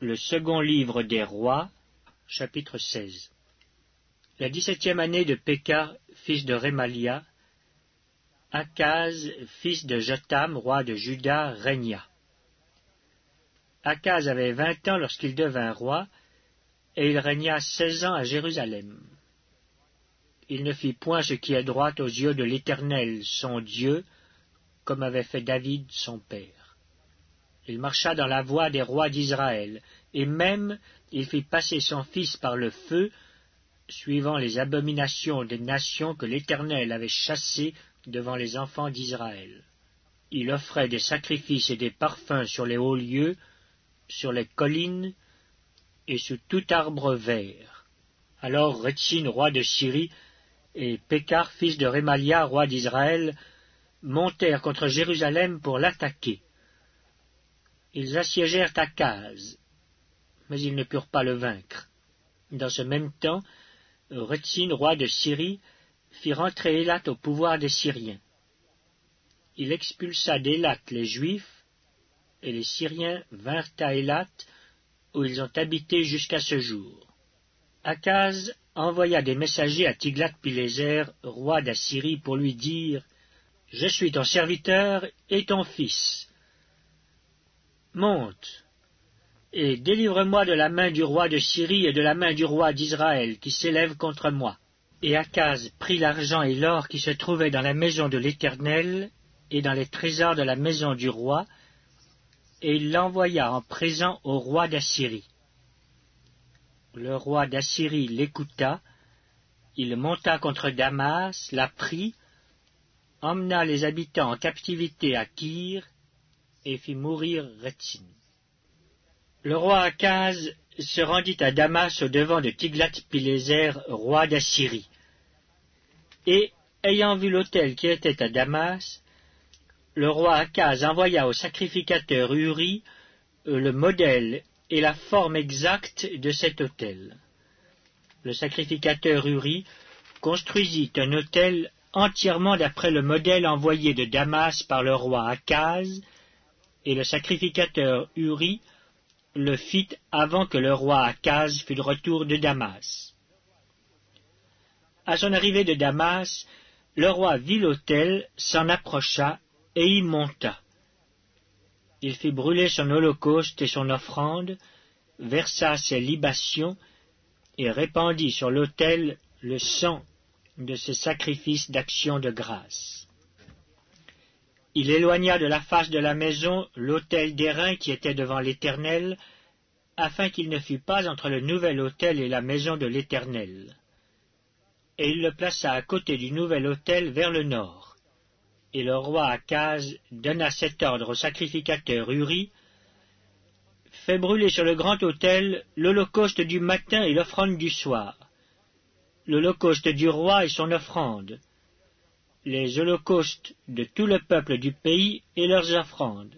Le second livre des rois, chapitre 16. La dix-septième année de Péka, fils de Rémalia, Akaz, fils de Jotam, roi de Juda, régna. Akaz avait vingt ans lorsqu'il devint roi, et il régna seize ans à Jérusalem. Il ne fit point ce qui est droit aux yeux de l'Éternel, son Dieu, comme avait fait David son père. Il marcha dans la voie des rois d'Israël, et même il fit passer son fils par le feu, suivant les abominations des nations que l'Éternel avait chassées devant les enfants d'Israël. Il offrait des sacrifices et des parfums sur les hauts lieux, sur les collines et sous tout arbre vert. Alors Retsin, roi de Syrie, et Pécar, fils de Rémalia, roi d'Israël, montèrent contre Jérusalem pour l'attaquer. Ils assiégèrent Akaz, mais ils ne purent pas le vaincre. Dans ce même temps, Retsin, roi de Syrie, fit rentrer Élat au pouvoir des Syriens. Il expulsa d'Élat les Juifs, et les Syriens vinrent à Élat, où ils ont habité jusqu'à ce jour. Akaz envoya des messagers à Tiglath-Pileser, roi d'Assyrie, pour lui dire Je suis ton serviteur et ton fils monte, et délivre-moi de la main du roi de Syrie et de la main du roi d'Israël qui s'élève contre moi. Et Akaz prit l'argent et l'or qui se trouvaient dans la maison de l'Éternel et dans les trésors de la maison du roi, et il l'envoya en présent au roi d'Assyrie. Le roi d'Assyrie l'écouta, il monta contre Damas, la prit, emmena les habitants en captivité à Kyr, et fit mourir Retsin. Le roi Akaz se rendit à Damas au devant de Tiglath-Pileser, roi d'Assyrie. Et, ayant vu l'autel qui était à Damas, le roi Akaz envoya au sacrificateur Uri euh, le modèle et la forme exacte de cet autel. Le sacrificateur Uri construisit un autel entièrement d'après le modèle envoyé de Damas par le roi Akaz, et le sacrificateur Uri le fit avant que le roi Akaz fût de retour de Damas. À son arrivée de Damas, le roi vit l'autel, s'en approcha et y monta. Il fit brûler son holocauste et son offrande, versa ses libations et répandit sur l'autel le sang de ses sacrifices d'action de grâce. Il éloigna de la face de la maison l'autel d'airain qui était devant l'Éternel, afin qu'il ne fût pas entre le nouvel autel et la maison de l'Éternel. Et il le plaça à côté du nouvel autel vers le nord. Et le roi Akaz donna cet ordre au sacrificateur Uri, Fais brûler sur le grand autel l'holocauste du matin et l'offrande du soir, l'holocauste du roi et son offrande, les holocaustes de tout le peuple du pays et leurs offrandes.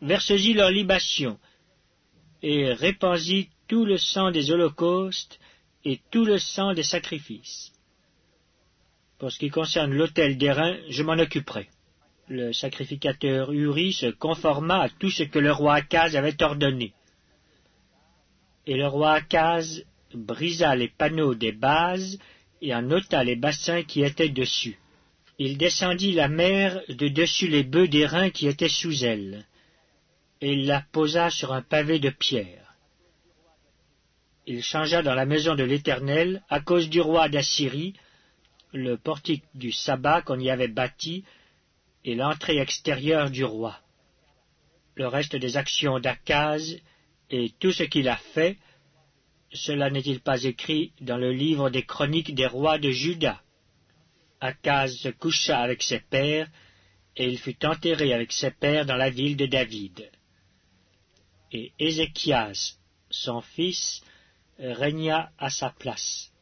Verse-y leurs libations, et répands-y tout le sang des holocaustes et tout le sang des sacrifices. Pour ce qui concerne l'autel d'airain, je m'en occuperai. Le sacrificateur Uri se conforma à tout ce que le roi Akaz avait ordonné. Et le roi Akaz brisa les panneaux des bases et en ôta les bassins qui étaient dessus il descendit la mer de dessus les bœufs d'airain qui étaient sous elle, et il la posa sur un pavé de pierre. Il changea dans la maison de l'Éternel, à cause du roi d'Assyrie, le portique du sabbat qu'on y avait bâti, et l'entrée extérieure du roi. Le reste des actions d'Akaz et tout ce qu'il a fait, cela n'est-il pas écrit dans le livre des chroniques des rois de Juda? Akaz se coucha avec ses pères, et il fut enterré avec ses pères dans la ville de David. Et Ézéchias, son fils, régna à sa place.